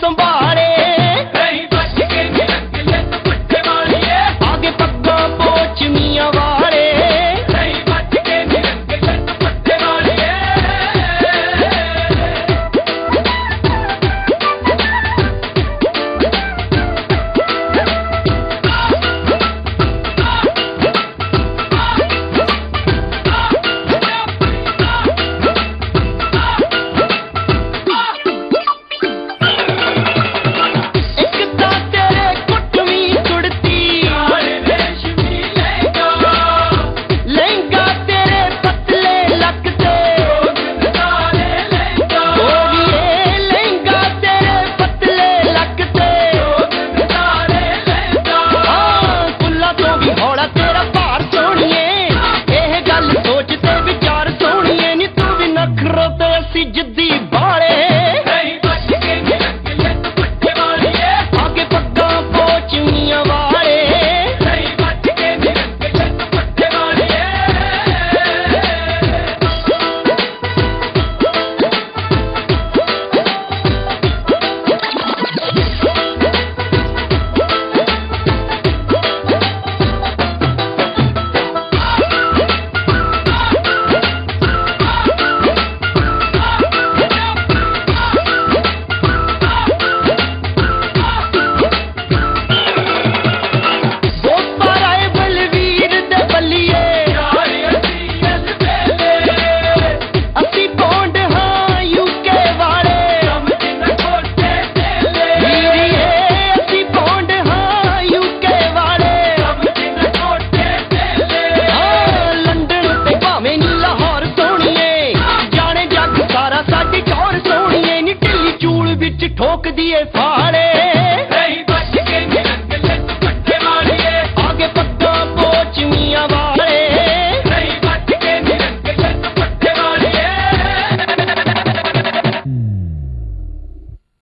somebody. ਸਿਜਦੀ ਬਾਣ ٹھوک دیے سارے